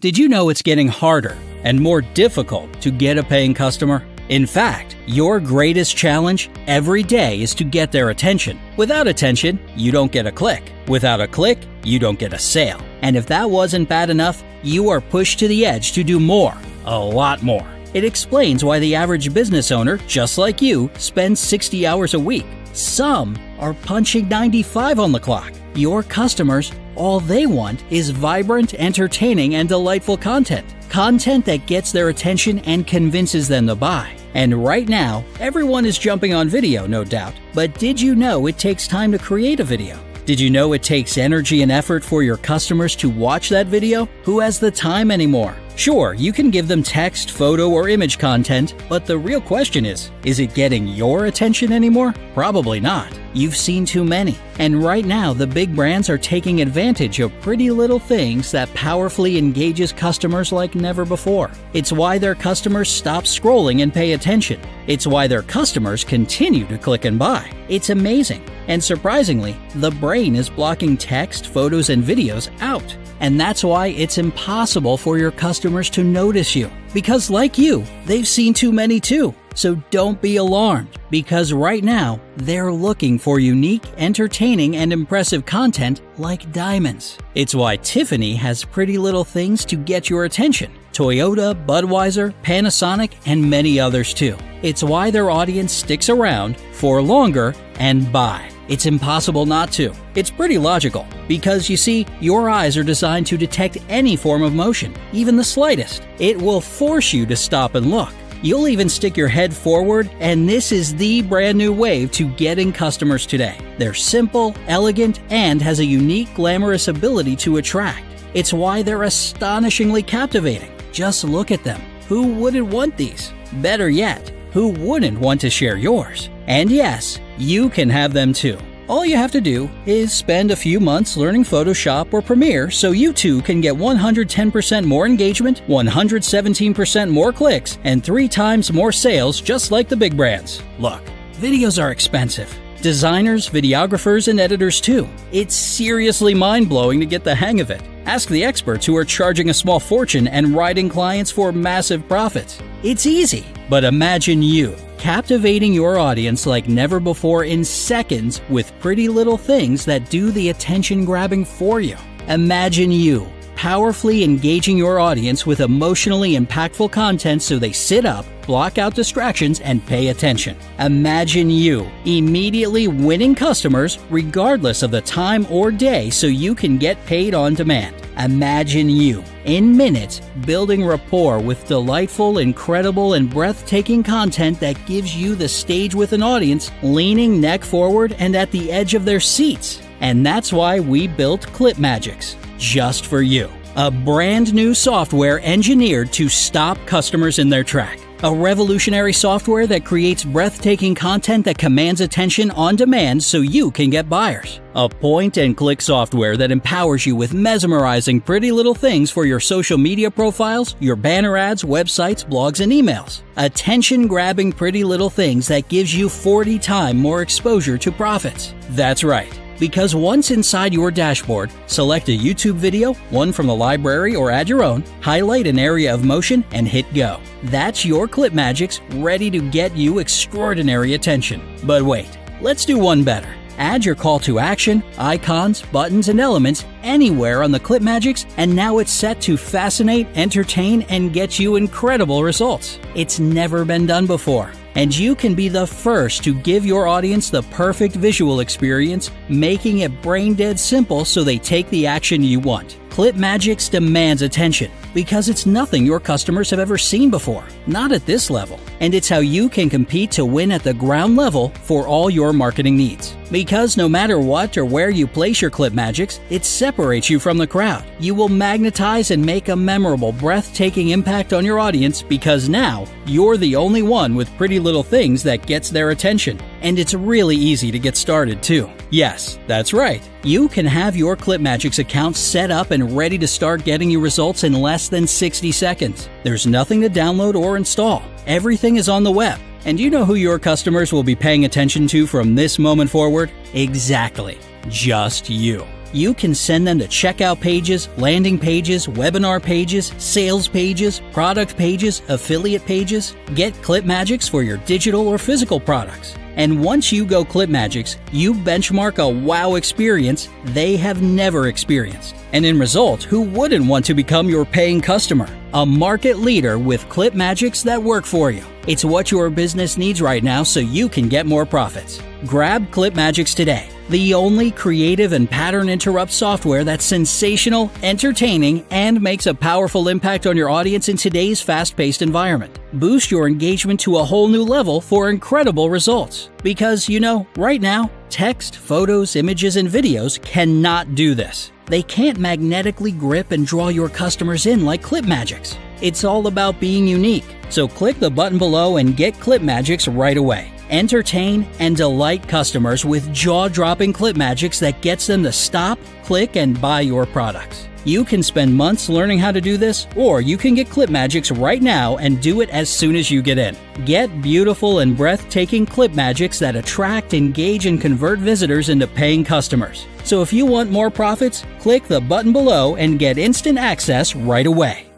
Did you know it's getting harder and more difficult to get a paying customer? In fact, your greatest challenge every day is to get their attention. Without attention, you don't get a click. Without a click, you don't get a sale. And if that wasn't bad enough, you are pushed to the edge to do more, a lot more. It explains why the average business owner, just like you, spends 60 hours a week. Some are punching 95 on the clock. Your customers, all they want is vibrant, entertaining, and delightful content. Content that gets their attention and convinces them to buy. And right now, everyone is jumping on video, no doubt. But did you know it takes time to create a video? Did you know it takes energy and effort for your customers to watch that video? Who has the time anymore? Sure, you can give them text, photo, or image content, but the real question is is it getting your attention anymore? Probably not. You've seen too many. And right now, the big brands are taking advantage of pretty little things that powerfully engages customers like never before. It's why their customers stop scrolling and pay attention. It's why their customers continue to click and buy. It's amazing. And surprisingly, the brain is blocking text, photos, and videos out. And that's why it's impossible for your customers to notice you. Because, like you, they've seen too many too. So don't be alarmed, because right now, they're looking for unique, entertaining, and impressive content like diamonds. It's why Tiffany has pretty little things to get your attention. Toyota, Budweiser, Panasonic, and many others too. It's why their audience sticks around for longer and buy. It's impossible not to. It's pretty logical, because you see, your eyes are designed to detect any form of motion, even the slightest. It will force you to stop and look. You'll even stick your head forward, and this is the brand new wave to getting customers today. They're simple, elegant, and has a unique, glamorous ability to attract. It's why they're astonishingly captivating. Just look at them. Who wouldn't want these? Better yet, who wouldn't want to share yours? And yes, you can have them too. All you have to do is spend a few months learning Photoshop or Premiere so you too can get 110% more engagement, 117% more clicks, and three times more sales just like the big brands. Look, videos are expensive. Designers, videographers, and editors too. It's seriously mind blowing to get the hang of it. Ask the experts who are charging a small fortune and riding clients for massive profits. It's easy, but imagine you captivating your audience like never before in seconds with pretty little things that do the attention grabbing for you. Imagine you powerfully engaging your audience with emotionally impactful content so they sit up, block out distractions, and pay attention. Imagine you immediately winning customers regardless of the time or day so you can get paid on demand. Imagine you, in minutes, building rapport with delightful, incredible, and breathtaking content that gives you the stage with an audience leaning neck forward and at the edge of their seats. And that's why we built Clipmagix, just for you. A brand new software engineered to stop customers in their track. A revolutionary software that creates breathtaking content that commands attention on demand so you can get buyers. A point and click software that empowers you with mesmerizing pretty little things for your social media profiles, your banner ads, websites, blogs, and emails. Attention grabbing pretty little things that gives you 40 times more exposure to profits. That's right. Because once inside your dashboard, select a YouTube video, one from the library, or add your own, highlight an area of motion, and hit go. That's your Clipmagix ready to get you extraordinary attention. But wait, let's do one better. Add your call to action, icons, buttons, and elements anywhere on the Clip Clipmagix, and now it's set to fascinate, entertain, and get you incredible results. It's never been done before and you can be the first to give your audience the perfect visual experience, making it brain dead simple so they take the action you want. Clipmagix demands attention because it's nothing your customers have ever seen before, not at this level. And it's how you can compete to win at the ground level for all your marketing needs. Because no matter what or where you place your Clipmagix, it separates you from the crowd. You will magnetize and make a memorable, breathtaking impact on your audience because now you're the only one with pretty little things that gets their attention. And it's really easy to get started too. Yes, that's right. You can have your Clipmagix account set up and ready to start getting you results in less than 60 seconds. There's nothing to download or install. Everything is on the web. And you know who your customers will be paying attention to from this moment forward? Exactly. Just you. you can send them to checkout pages, landing pages, webinar pages, sales pages, product pages, affiliate pages. Get Clipmagix for your digital or physical products. And once you go Clipmagix, you benchmark a wow experience they have never experienced. And in result, who wouldn't want to become your paying customer? A market leader with Clipmagix that work for you. It's what your business needs right now so you can get more profits. Grab Clipmagix today the only creative and pattern interrupt software that's sensational, entertaining, and makes a powerful impact on your audience in today's fast paced environment. Boost your engagement to a whole new level for incredible results. Because, you know, right now, text, photos, images, and videos cannot do this. They can't magnetically grip and draw your customers in like Clipmagix. It's all about being unique. So click the button below and get Clipmagix right away entertain, and delight customers with jaw dropping Clipmagix that gets them to stop, click, and buy your products. You can spend months learning how to do this, or you can get Clipmagix right now and do it as soon as you get in. Get beautiful and breathtaking Clipmagix that attract, engage, and convert visitors into paying customers. So if you want more profits, click the button below and get instant access right away.